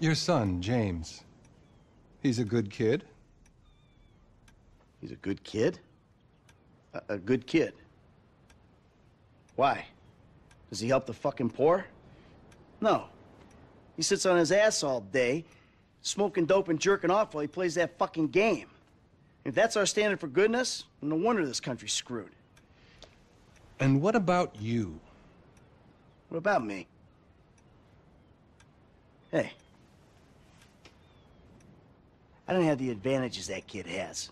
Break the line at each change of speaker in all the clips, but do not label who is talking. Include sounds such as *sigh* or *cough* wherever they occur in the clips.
Your son, James. He's a good kid.
He's a good kid? A, a good kid? Why? Does he help the fucking poor? No. He sits on his ass all day, smoking dope and jerking off while he plays that fucking game. If that's our standard for goodness, then no wonder this country's screwed.
And what about you?
What about me? Hey. I don't have the advantages that kid has.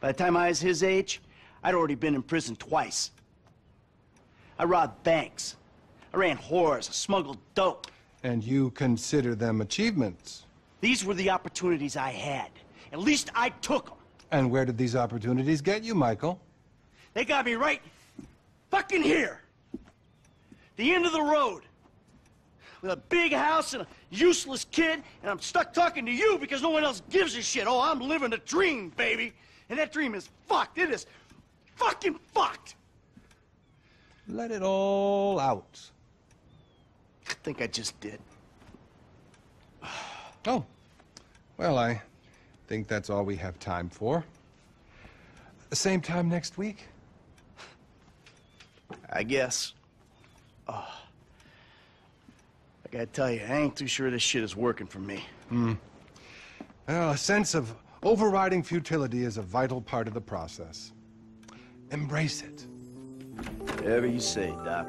By the time I was his age, I'd already been in prison twice. I robbed banks. I ran whores. I smuggled dope.
And you consider them achievements?
These were the opportunities I had. At least I took them.
And where did these opportunities get you, Michael?
They got me right fucking here. The end of the road. With a big house and a useless kid, and I'm stuck talking to you because no one else gives a shit. Oh, I'm living a dream, baby. And that dream is fucked. It is fucking fucked.
Let it all out.
I think I just did.
Oh. Well, I think that's all we have time for. The same time next week?
I guess. Oh. I gotta tell you, I ain't too sure this shit is working for me.
Hmm. Well, a sense of overriding futility is a vital part of the process. Embrace it.
Whatever you say, Doc.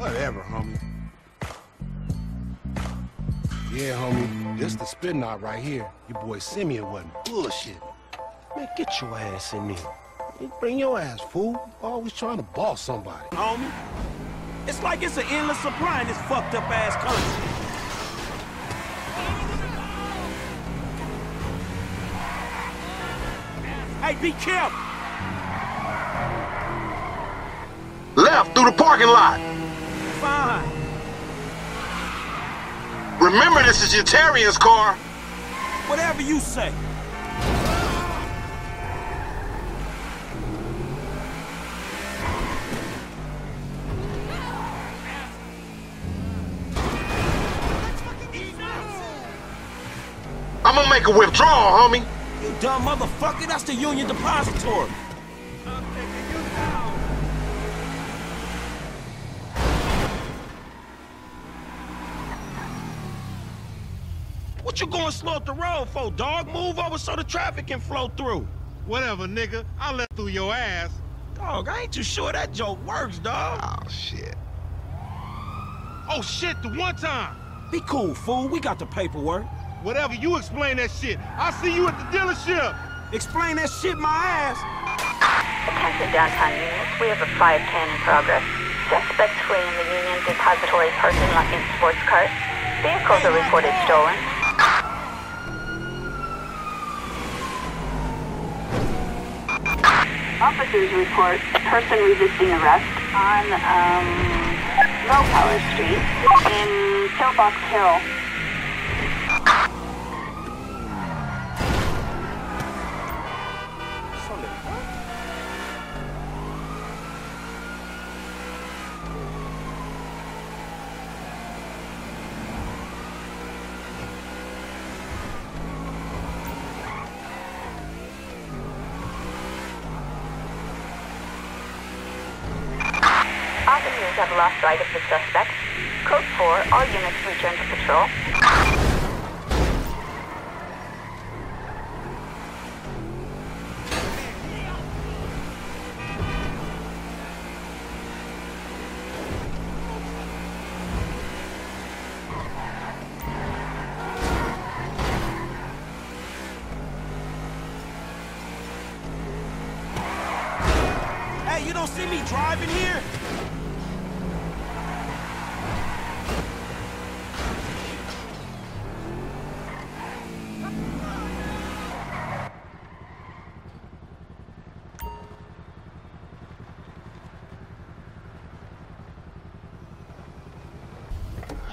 Whatever, homie. Yeah, homie. This the spin knot right here. Your boy Simeon wasn't bullshit.
Man, get your ass in there.
Hey, Bring your ass, fool. Always trying to boss somebody.
Homie, it's like it's an endless supply in this fucked up ass country. Hey, be careful.
Left through the parking lot. Remember, this is Yetarian's car.
Whatever you say.
I'm gonna make a withdrawal, homie.
You dumb motherfucker, that's the Union Depository. What you going slow up the road for, dog? Move over so the traffic can flow through.
Whatever, nigga. I let through your ass.
Dog, I ain't too sure that joke works, dog.
Oh, shit.
Oh, shit, the one time.
Be cool, fool. We got the paperwork.
Whatever, you explain that shit. I'll see you at the dealership.
Explain that shit my ass.
Attention downtown units, we have a 510 in progress. Suspects fleeing the Union Depository parking lot in sports cars. Vehicles are reported stolen. Officers report a person resisting arrest on um, Rowpower Street in Pillbox Hill. Officers have lost sight of the suspect. Code 4, all units return to patrol.
Hey, you don't see me driving here?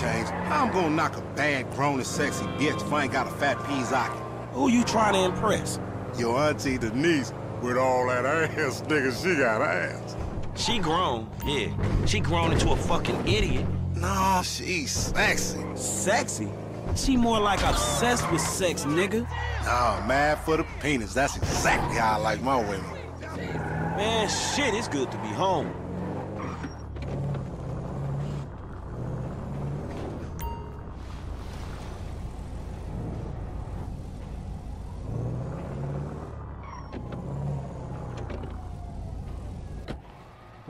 change. I'm gonna knock a bad, grown and sexy bitch if I ain't got a fat peasocket?
Who you trying to impress?
Your auntie Denise, with all that ass, *laughs* nigga, she got ass.
She grown, yeah. She grown into a fucking idiot.
No, she's sexy.
Sexy? She more like obsessed with sex, nigga.
Oh, mad for the penis. That's exactly how I like my women.
Man, shit, it's good to be home.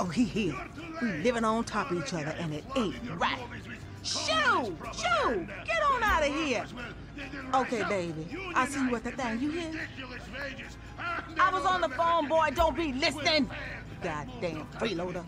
Oh, he here. We living on top of each other, and it ain't right. Shoo! Shoo! Get on out of here. Okay, baby. I see you at the thing. You hear? I was on the phone, boy. Don't be listening. Goddamn freeloader.